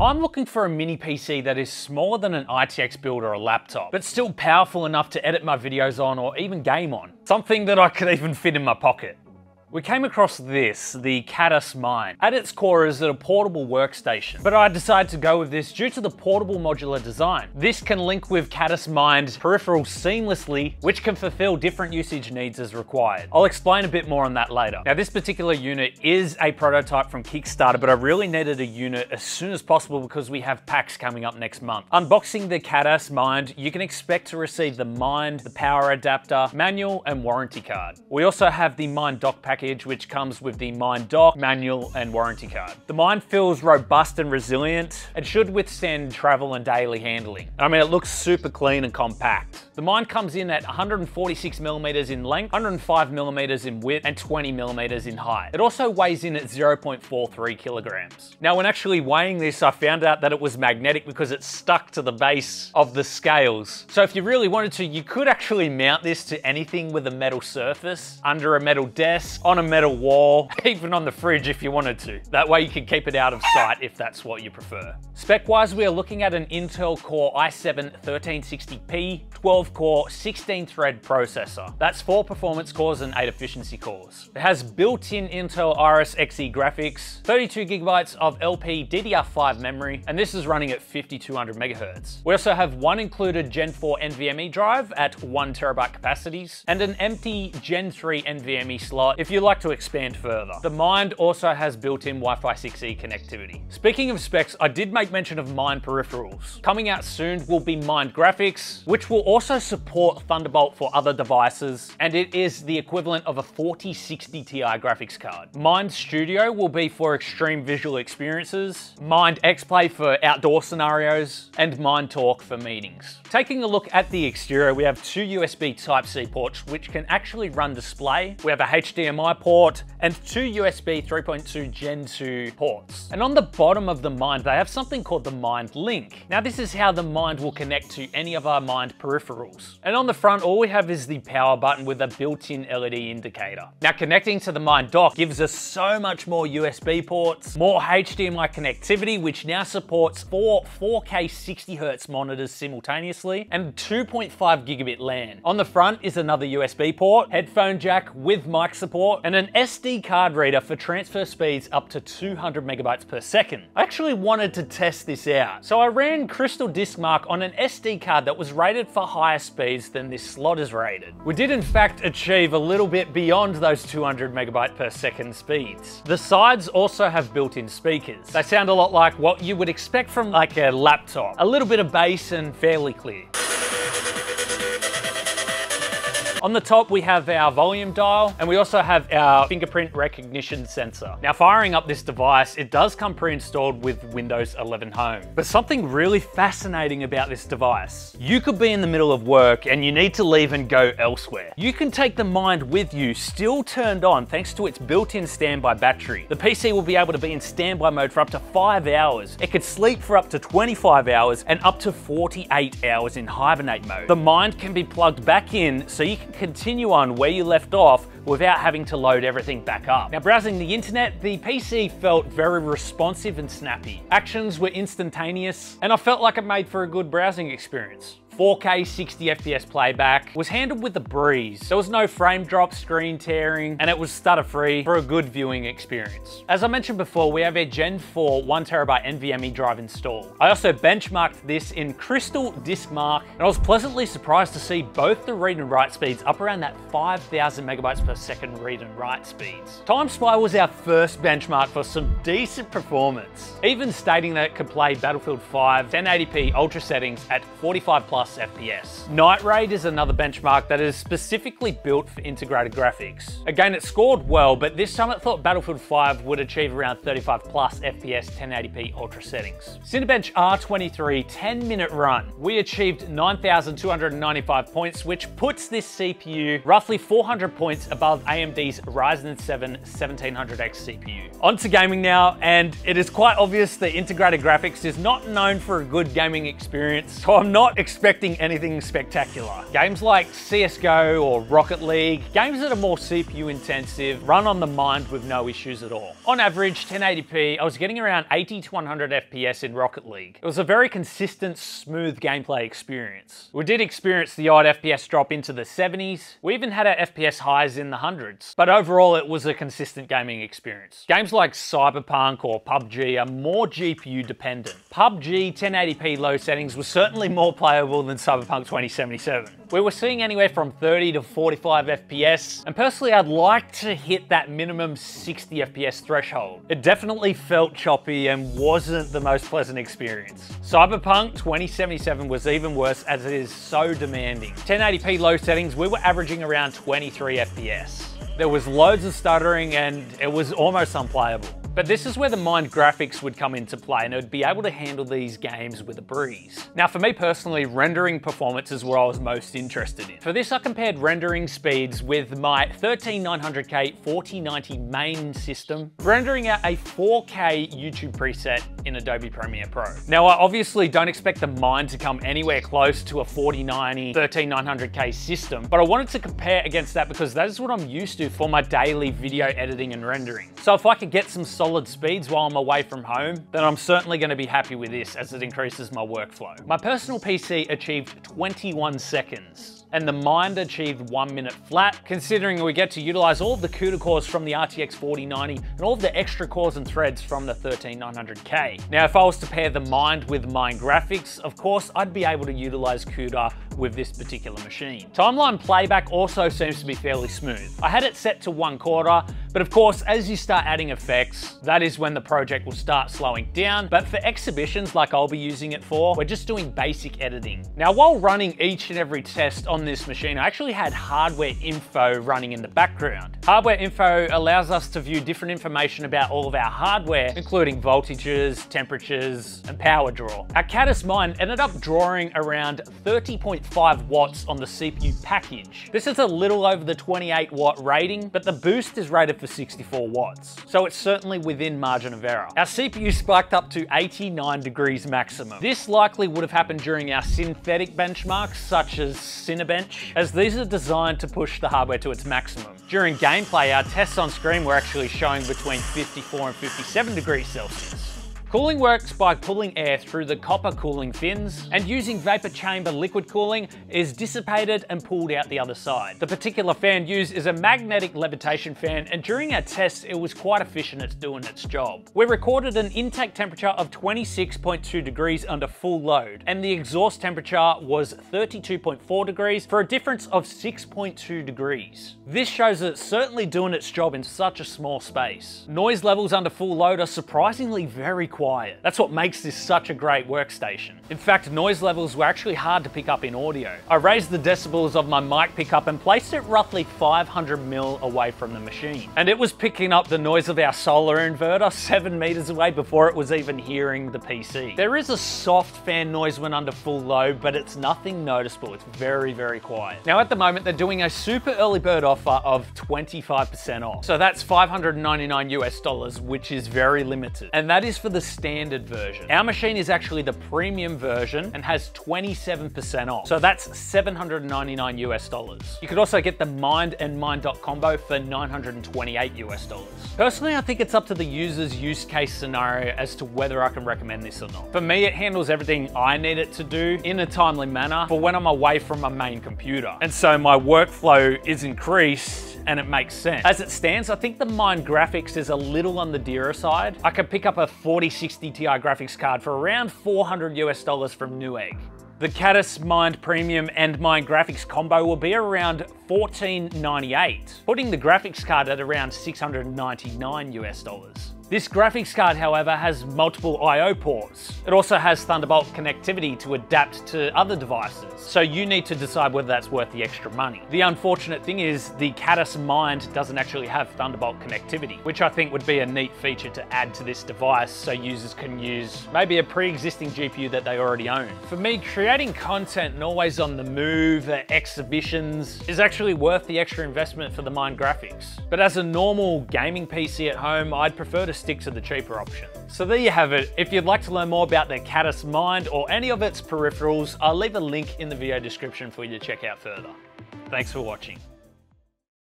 I'm looking for a mini PC that is smaller than an ITX build or a laptop, but still powerful enough to edit my videos on or even game on. Something that I could even fit in my pocket. We came across this, the Khadas Mind. At its core is it a portable workstation, but I decided to go with this due to the portable modular design. This can link with Khadas Mind peripherals seamlessly, which can fulfill different usage needs as required. I'll explain a bit more on that later. Now this particular unit is a prototype from Kickstarter, but I really needed a unit as soon as possible because we have packs coming up next month. Unboxing the Khadas Mind, you can expect to receive the Mind, the power adapter, manual, and warranty card. We also have the Mind dock package package, which comes with the Mind dock, manual, and warranty card. The Mind feels robust and resilient. It should withstand travel and daily handling. I mean, it looks super clean and compact. The Mind comes in at 146 millimeters in length, 105 millimeters in width, and 20 millimeters in height. It also weighs in at 0.43 kilograms. Now, when actually weighing this, I found out that it was magnetic because it's stuck to the base of the scales. So if you really wanted to, you could actually mount this to anything with a metal surface, under a metal desk, on a metal wall, even on the fridge if you wanted to. That way you can keep it out of sight if that's what you prefer. Spec-wise, we are looking at an Intel Core i7 1360p, 12-core, 16-thread processor. That's four performance cores and eight efficiency cores. It has built-in Intel Iris Xe graphics, 32 gigabytes of LP DDR5 memory, and this is running at 5200 megahertz. We also have one included Gen 4 NVMe drive at one terabyte capacities, and an empty Gen 3 NVMe slot if you like to expand further. The Mind also has built-in Wi-Fi 6E connectivity. Speaking of specs, I did make mention of Mind peripherals. Coming out soon will be Mind Graphics, which will also support Thunderbolt for other devices, and it is the equivalent of a 4060 Ti graphics card. Mind Studio will be for extreme visual experiences, Mind X-Play for outdoor scenarios, and Mind Talk for meetings. Taking a look at the exterior, we have two USB Type-C ports, which can actually run display. We have a HDMI port, and two USB 3.2 Gen 2 ports. And on the bottom of the Mind, they have something called the Mind Link. Now this is how the Mind will connect to any of our Mind peripherals. And on the front, all we have is the power button with a built-in LED indicator. Now connecting to the Mind dock gives us so much more USB ports, more HDMI connectivity, which now supports four 4K 60Hz monitors simultaneously, and 2.5 gigabit LAN. On the front is another USB port, headphone jack with mic support, and an SD card reader for transfer speeds up to 200 megabytes per second. I actually wanted to test this out, so I ran Crystal Disk Mark on an SD card that was rated for higher speeds than this slot is rated. We did in fact achieve a little bit beyond those 200 megabyte per second speeds. The sides also have built-in speakers. They sound a lot like what you would expect from like a laptop. A little bit of bass and fairly clear. On the top, we have our volume dial, and we also have our fingerprint recognition sensor. Now, firing up this device, it does come pre-installed with Windows 11 Home. But something really fascinating about this device, you could be in the middle of work and you need to leave and go elsewhere. You can take the Mind with you, still turned on thanks to its built-in standby battery. The PC will be able to be in standby mode for up to five hours. It could sleep for up to 25 hours and up to 48 hours in hibernate mode. The Mind can be plugged back in so you can continue on where you left off without having to load everything back up. Now browsing the internet, the PC felt very responsive and snappy. Actions were instantaneous, and I felt like it made for a good browsing experience. 4K 60 FPS playback was handled with a breeze. There was no frame drop, screen tearing, and it was stutter free for a good viewing experience. As I mentioned before, we have a Gen 4 1TB NVMe drive installed. I also benchmarked this in Crystal Disk Mark, and I was pleasantly surprised to see both the read and write speeds up around that 5,000 megabytes per second read and write speeds. TimeSpy was our first benchmark for some decent performance, even stating that it could play Battlefield 5 1080p ultra settings at 45 plus plus FPS. Night Raid is another benchmark that is specifically built for integrated graphics. Again, it scored well, but this time it thought Battlefield 5 would achieve around 35 plus FPS 1080p ultra settings. Cinebench R23 10 minute run. We achieved 9,295 points, which puts this CPU roughly 400 points above AMD's Ryzen 7 1700X CPU. On to gaming now, and it is quite obvious that integrated graphics is not known for a good gaming experience, so I'm not expecting expecting anything spectacular. Games like CSGO or Rocket League, games that are more CPU intensive, run on the mind with no issues at all. On average, 1080p, I was getting around 80 to 100 FPS in Rocket League. It was a very consistent, smooth gameplay experience. We did experience the odd FPS drop into the 70s. We even had our FPS highs in the hundreds. But overall, it was a consistent gaming experience. Games like Cyberpunk or PUBG are more GPU dependent. PUBG 1080p low settings was certainly more playable than Cyberpunk 2077. We were seeing anywhere from 30 to 45 FPS, and personally I'd like to hit that minimum 60 FPS threshold. It definitely felt choppy and wasn't the most pleasant experience. Cyberpunk 2077 was even worse as it is so demanding. 1080p low settings, we were averaging around 23 FPS. There was loads of stuttering and it was almost unplayable. But this is where the Mind graphics would come into play and it would be able to handle these games with a breeze. Now for me personally, rendering performance is what I was most interested in. For this I compared rendering speeds with my 13900K 4090 main system, rendering out a 4K YouTube preset in Adobe Premiere Pro. Now I obviously don't expect the Mind to come anywhere close to a 4090 13900K system, but I wanted to compare against that because that is what I'm used to for my daily video editing and rendering. So if I could get some solid speeds while I'm away from home, then I'm certainly gonna be happy with this as it increases my workflow. My personal PC achieved 21 seconds and the Mind achieved one minute flat, considering we get to utilize all of the CUDA cores from the RTX 4090 and all of the extra cores and threads from the 13900K. Now, if I was to pair the Mind with Mind graphics, of course, I'd be able to utilize CUDA with this particular machine. Timeline playback also seems to be fairly smooth. I had it set to one quarter, but of course, as you start adding effects, that is when the project will start slowing down. But for exhibitions like I'll be using it for, we're just doing basic editing. Now, while running each and every test on this machine, I actually had hardware info running in the background. Hardware info allows us to view different information about all of our hardware, including voltages, temperatures, and power draw. Our Khadas Mind ended up drawing around 30.5 watts on the CPU package. This is a little over the 28 watt rating, but the boost is rated for 64 watts. So it's certainly within margin of error. Our CPU spiked up to 89 degrees maximum. This likely would have happened during our synthetic benchmarks, such as Cinebench, as these are designed to push the hardware to its maximum. During gameplay, our tests on screen were actually showing between 54 and 57 degrees Celsius. Cooling works by pulling air through the copper cooling fins and using vapor chamber liquid cooling is dissipated and pulled out the other side. The particular fan used is a magnetic levitation fan and during our tests it was quite efficient at doing its job. We recorded an intake temperature of 26.2 degrees under full load and the exhaust temperature was 32.4 degrees for a difference of 6.2 degrees. This shows that it's certainly doing its job in such a small space. Noise levels under full load are surprisingly very quiet quiet. That's what makes this such a great workstation. In fact, noise levels were actually hard to pick up in audio. I raised the decibels of my mic pickup and placed it roughly 500 mil away from the machine. And it was picking up the noise of our solar inverter seven meters away before it was even hearing the PC. There is a soft fan noise when under full load, but it's nothing noticeable. It's very, very quiet. Now at the moment, they're doing a super early bird offer of 25% off. So that's 599 US dollars, which is very limited. And that is for the standard version. Our machine is actually the premium version and has 27% off. So that's 799 US dollars. You could also get the Mind and Mind combo for 928 US dollars. Personally, I think it's up to the user's use case scenario as to whether I can recommend this or not. For me, it handles everything I need it to do in a timely manner for when I'm away from my main computer. And so my workflow is increased and it makes sense. As it stands, I think the Mind graphics is a little on the dearer side. I could pick up a 4060 Ti graphics card for around 400 US dollars from Newegg. The Khadas Mind Premium and Mind Graphics combo will be around 1498, putting the graphics card at around 699 US dollars. This graphics card, however, has multiple I.O. ports. It also has Thunderbolt connectivity to adapt to other devices, so you need to decide whether that's worth the extra money. The unfortunate thing is the Khadas Mind doesn't actually have Thunderbolt connectivity, which I think would be a neat feature to add to this device so users can use maybe a pre-existing GPU that they already own. For me, creating content and always on the move, uh, exhibitions, is actually worth the extra investment for the Mind graphics. But as a normal gaming PC at home, I'd prefer to stick to the cheaper options. So there you have it. If you'd like to learn more about the Khadas Mind or any of its peripherals, I'll leave a link in the video description for you to check out further. Thanks for watching.